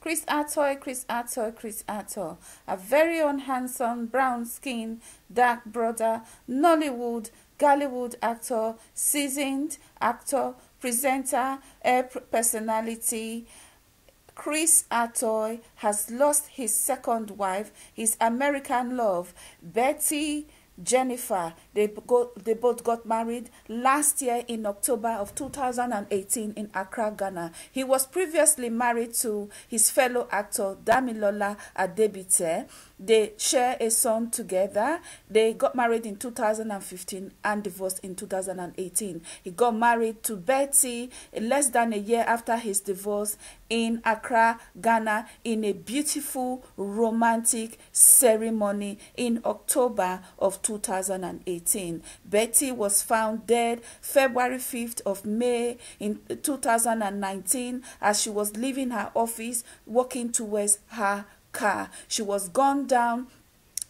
Chris Attoh, Chris Attoh, Chris Attoh, a very unhandsome, brown-skinned, dark brother, Nollywood, Gollywood actor, seasoned actor, presenter, air personality. Chris Attoh has lost his second wife, his American love, Bettie Jennifer. They, go, they both got married last year in October of 2018 in Accra, Ghana. He was previously married to his fellow actor Damilola Adegbite. They share a son together. They got married in 2015 and divorced in 2018. He got married to Bettie less than a year after his divorce in Accra, Ghana, in a beautiful romantic ceremony in October of 2018. Betty was found dead February 5th of May in 2019 as she was leaving her office walking towards her car. She was gunned down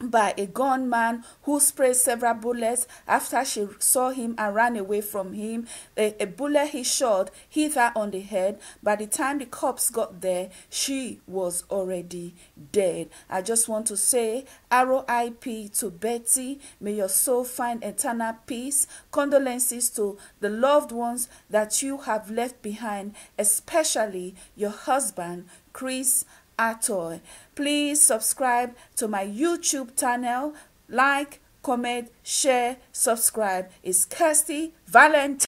by a gunman who sprayed several bullets after she saw him and ran away from him. A, a, bullet he shot hit her on the head. By the time the cops got there, she was already dead. I just want to say RIP to Bettie. May your soul find eternal peace. Condolences to the loved ones that you have left behind, especially your husband, Chris Atoy. Please subscribe to my YouTube channel. Like, comment, share, subscribe. It's Kirsty Valentine.